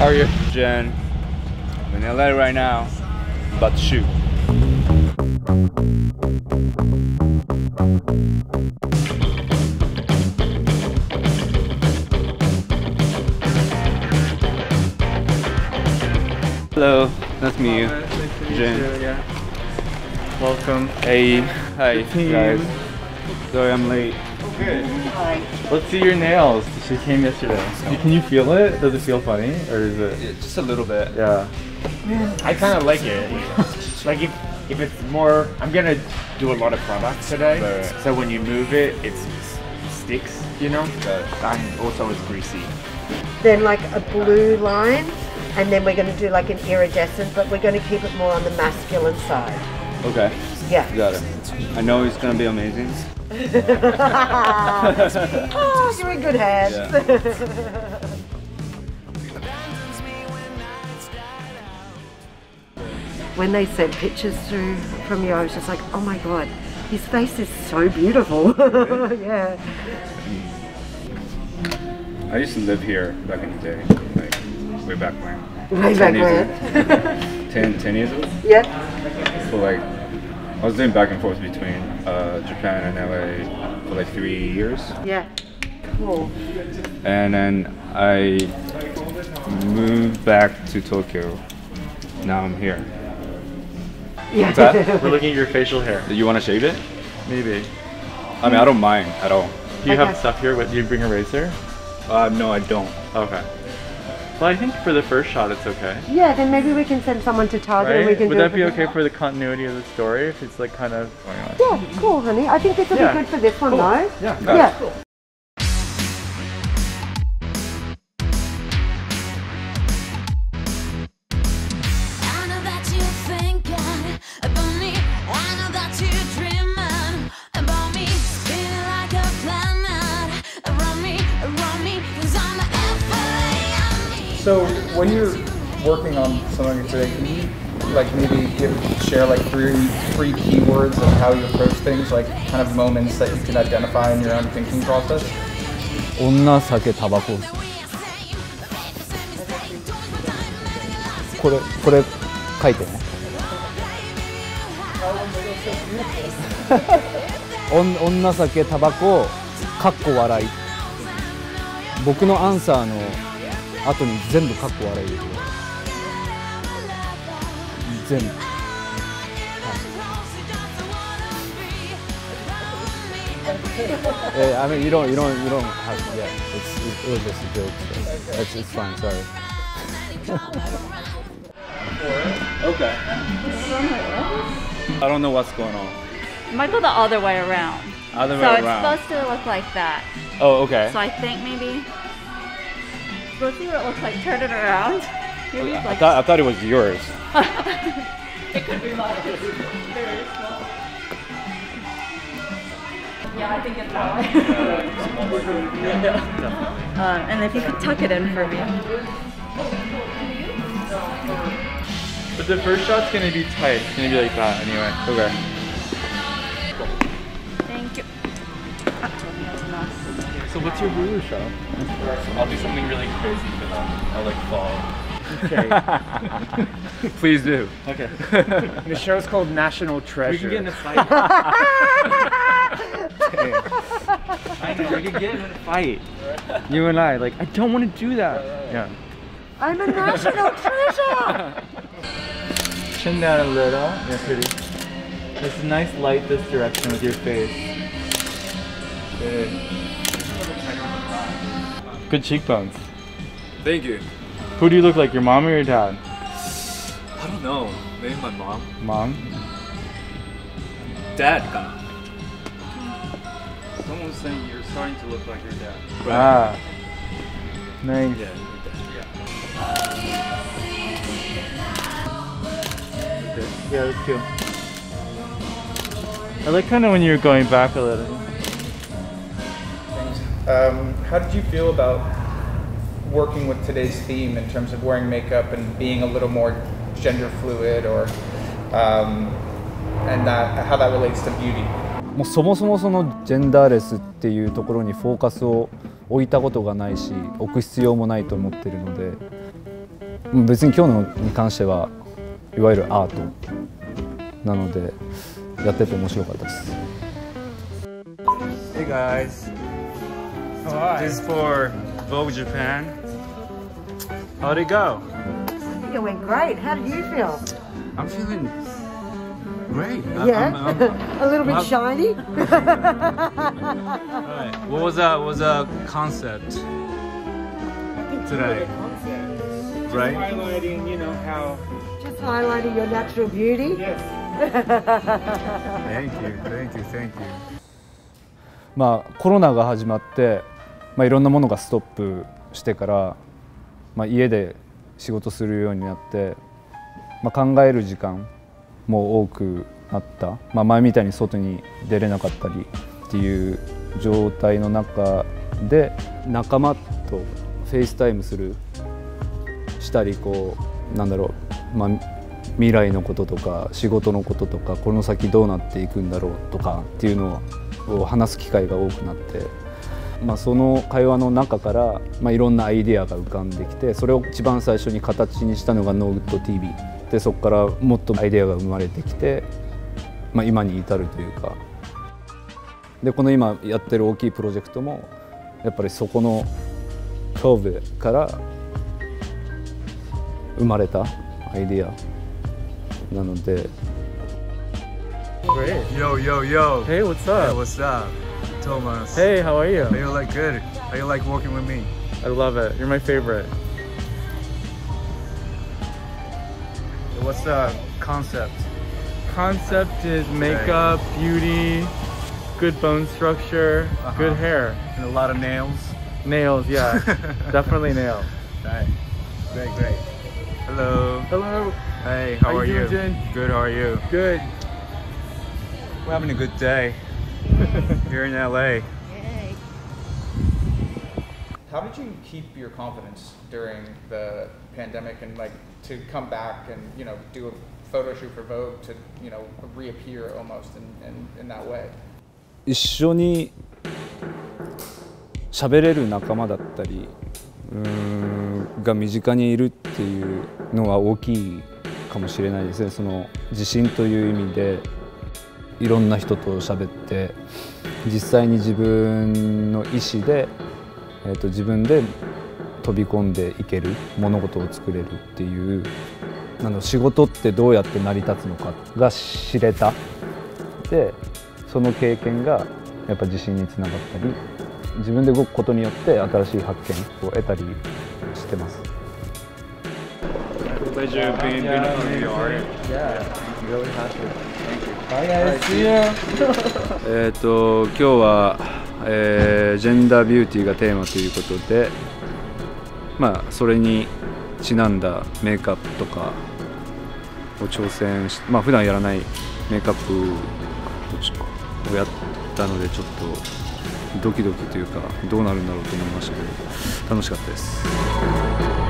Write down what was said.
How are you? Jin. I'm in LA right now. About to shoot. Hello, nice to meet you. Nice to meet Jin. you, yeah. Welcome. Hey, hi guys. Sorry I'm late. Good. Let's see your nails. She came yesterday. Can you feel it? Does it feel funny, or is it? Yeah, just a little bit. Yeah. I kind of like it. like if if it's more, I'm gonna do a lot of products today. Right. So when you move it, it sticks. You know. Got it. And also it's greasy. then like a blue line, and then we're going to do like an iridescent, but we're going to keep it more on the masculine side. Okay, Yeah. got it. I know he's gonna be amazing. oh, you're in good hands. Yeah. when they sent pictures through from you, I was just like, oh my god, his face is so beautiful. yeah. I used to live here back in the day, like way back when. Way back when. ago. 10, 10 years ago. yeah. So like, I was doing back and forth between uh, Japan and LA for like three years, Yeah. Cool. and then I moved back to Tokyo. Now I'm here. Yeah. What's that? We're looking at your facial hair. Do you want to shave it? Maybe. I mean, I don't mind at all. Do you have Okay. stuff here? What? Do you bring a razor? Uh, no, I don't. Okay. Well, I think for the first shot, it's okay. Yeah, then maybe we can send someone to Target and we Right? can Would do that it be okay them. for the continuity of the story? If it's like kind of going on. Yeah, cool, honey. I think this will Yeah. be good for this one, Cool. though. Yeah. Got. Yeah. I So when you're working on something today, can you like maybe give share like three three keywords of how you approach things, like kind of moments that you can identify in your own thinking process? 女酒タバコこれこれ書いてね女酒タバコかっこ笑い僕のアンサーの後に全部かっこ笑い入れてください全部 Yeah, I mean, you don't, you don't, you don't have. Yeah, it's, it, it was just a joke. So it's, it's fine. Sorry. Okay. I don't know what's going on. It might go the other way around. Other way so it's around. supposed to look like that. Oh, okay. So I think maybe. Let's see what it looks like. Turn it around. Maybe I like. thought I thought it was yours. it could be mine. Very small. Yeah, I think it's mine. um, and if you could tuck it in for me. But the first shot's gonna be tight. It's gonna be like that anyway. Okay. So what's your Hulu show? I'll do something really crazy for them. I'll like fall. Okay. Please do. Okay. the show's called National Treasure. We can get in a fight. I know, we can get in a fight. You and I, like, I don't want to do that. Yeah. I'm a national treasure. Chin down a little. Yeah, pretty. There's a nice light this direction with your face. Good. Good cheekbones. Thank you. Who do you look like, your mom or your dad? I don't know. Maybe my mom. Mom? Dad, kind of. Someone was saying you're starting to look like your dad. Ah. Nice. Yeah, your dad. Yeah, that's cute. I like kind of when you're going back a little. Um, how did you feel about working with today's theme in terms of wearing makeup and being a little more gender fluid, or um, and that how that relates to beauty? もうそもそもそのジェンダーレスっていうところにフォーカスを置いたことがないし置く必要もないと思ってるので別に今日のに関してはいわゆるアートなのでやってて面白かったです Hey guys, this is for Vogue Japan. How'd it go? I think it went great. How did you feel? I'm feeling great. I- Yeah, I'm- I'm- a little bit I'm- shiny. Right. What was that? Was a concept today? Right. Highlighting, you know, how. Just highlighting your natural beauty. Yes. thank you, thank you, thank you. まあコロナが始まって、まあ、いろんなものがストップしてから、まあ、家で仕事するようになって、まあ、考える時間も多くなった、まあ、前みたいに外に出れなかったりっていう状態の中で仲間とフェイスタイムするしたりこうなんだろう、まあ、未来のこととか仕事のこととかこの先どうなっていくんだろうとかっていうのを話す機会が多くなって、まあ、その会話の中から、まあ、いろんなアイデアが浮かんできてそれを一番最初に形にしたのが NoGoodTV でそこからもっとアイデアが生まれてきて、まあ、今に至るというか。でこの今やってる大きいプロジェクトもやっぱりそこの COVID から生まれたアイデアなので Great. Yo, yo, yo. Hey, what's Hey, up? what's up, Thomas? Hey, how are you? How you like good? How you like working with me? I love it. You're my favorite. What's the concept? Concept is makeup, beauty, good bone structure, Uh-huh. good hair, And a lot of nails. nails. Yeah, definitely nails. Right. Great, great. Hello. Hello. Hey, how, How are you you? Good. How are you? Good. We're having a good day here in LA. How did you keep your confidence during the pandemic and like to come back and you know do a photo shoot for Vogue to you know reappear almost in, in, in that way? 一緒に喋れる仲間だったりうーんが身近にいるっていうのは大きいかもしれないですねその自信という意味でいろんな人と喋って実際に自分の意思で、えー、と自分で飛び込んでいける物事を作れるっていうあの仕事ってどうやって成り立つのかが知れたでその経験がやっぱ自信につながったり自分で動くことによって新しい発見を得たりしてます。Pleasure being, art. Yeah, really happy. えっと今日は、えージェンダービューティーがテーマということで、まあそれにちなんだメイクアップとかを挑戦し、まあ普段やらないメイクアップをちをやったのでちょっとドキドキというかどうなるんだろうと思いましたけど楽しかったです。